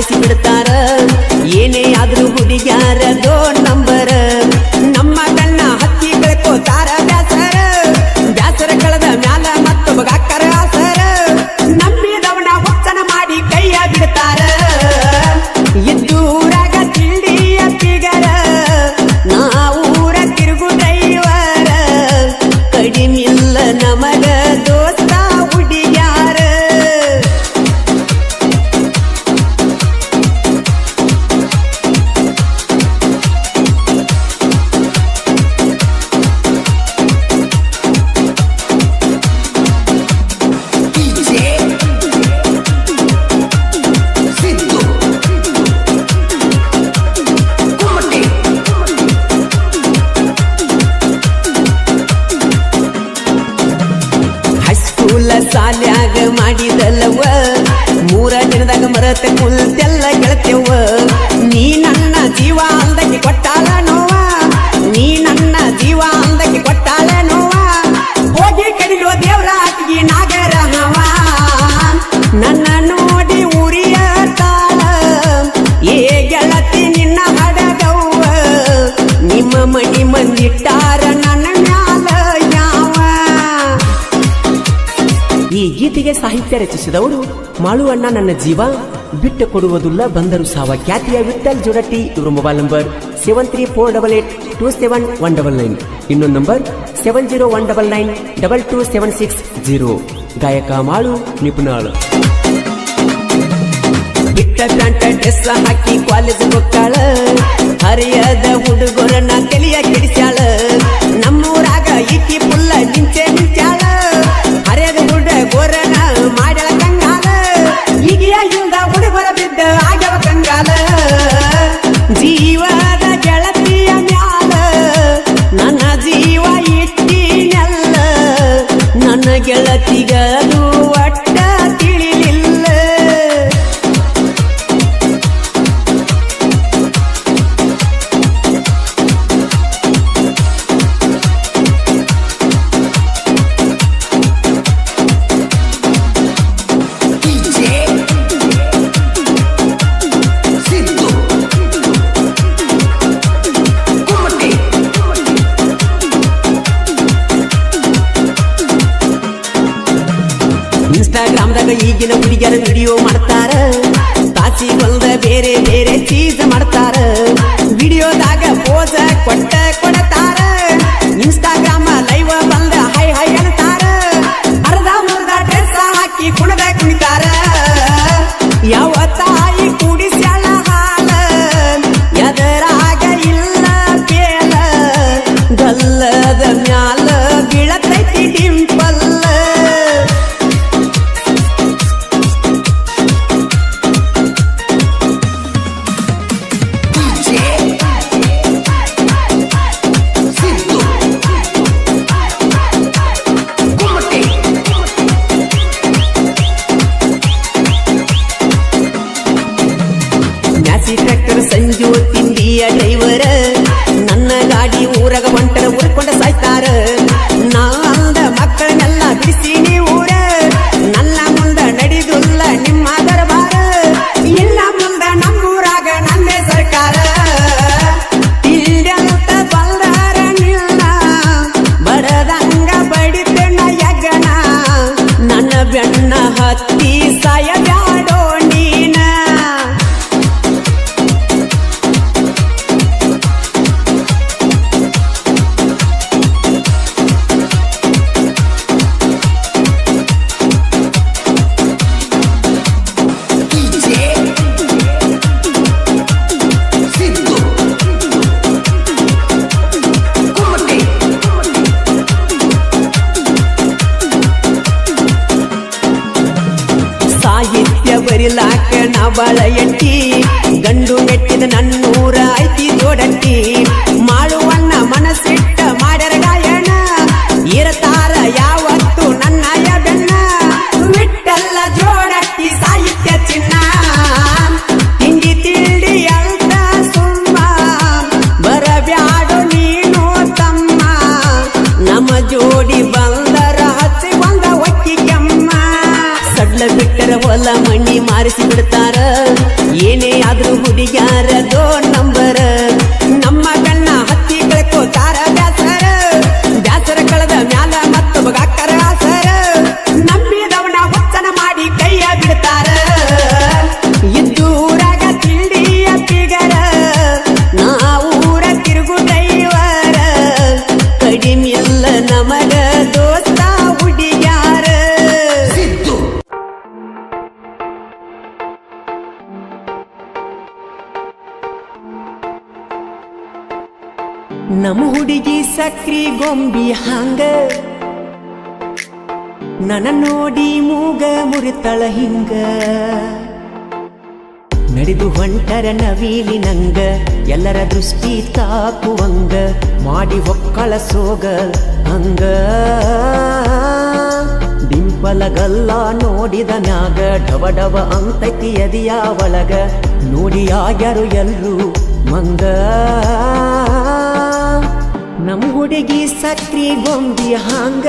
parece libertar tá ಶಾಲ್ಯಾಗ ಮಾಡಿದಲ್ಲವ ಮೂರ ದಿನದಾಗ ಮರತೆ ಕುಲ್ತೆಲ್ಲ ಗೆಳತೆವ್ವ ಸಾಹಿತ್ಯ ರಚಿಸಿದವರು ಮಾಳುವಣ್ಣ ನನ್ನ ಜೀವ, ಬಿಟ್ಟು ಕೊಡುವುದಿಲ್ಲ ಬಂದರು ಸಾವ ಖ್ಯಾತಿಯ ವಿಠಲ್ ಜೋಡಟ್ಟಿ ಇವರ mobile number seven three four double eight two seven one double nine ಇನ್ನೊಂದು number seven zero one double nine double two seven six zero ಗಾಯಕ ಮಾಳು ನಿಪುಣಾಳು. ಬಿಟ್ಟ ಪ್ಯಾಂಟ ಡ್ರೆಸ್ ಹಾಕಿ ಕಾಲೇಜ್ ಹೋಗ್ತಾಳ ಹರಿಯದ ಹುಡುಗರನ್ನ ತಲೆಯ ಕೆಡಿಸ್ಯಾಳ. ಕಾಲದಾಗ ಈಗಿನ ಹುಡುಗಿಯರ ವಿಡಿಯೋ ಮಾಡ್ತಾರ. ತಾಸಿ ಹೊಲ್ದ ಬೇರೆ ಬೇರೆ ಚೀಸ್ ಮಾಡ್ತಾರ. ನ್ಯಾಸಿ ಟ್ರ್ಯಾಕ್ಟರ್ ಸಂಜು ತಿಂಡಿಯ ಡೈವರ bala yanti ಹೊಲ ಮಣ್ಣಿ ಮಾರಿಸಿ ಬಿಡ್ತಾರ. ಏನೇ ಆದ್ರೂ ಹುಡುಗ್ಯಾರ ನಮ್ಮ ಹುಡುಗಿ ಸಕ್ರಿ ಗೊಂಬಿ ಹಂಗ. ನನ ನೋಡಿ ಮೂಗ ಮುರಿತಳ ಹಿಂಗ. ನಡೆದು ಹೊಂಟರ ನವೀಲಿ ನಂಗ, ಎಲ್ಲರ ದೃಷ್ಟಿ ತಾಕುವಂಗ, ಮಾಡಿ ಒಕ್ಕಳ ಸೋಗ ಹಂಗ. ಡಿಂಪಲಗಲ್ಲ ನೋಡಿದ ನಾಗ ಡವ ಡವ ಅಂತತಿ ಎದಿಯ ಒಳಗ, ನೋಡಿ ಎಲ್ರು ಮಂಗ. ನಮ್ ಹುಡುಗಿ ಸಕ್ರಿ ಗೊಂಬಿ ಹಂಗ.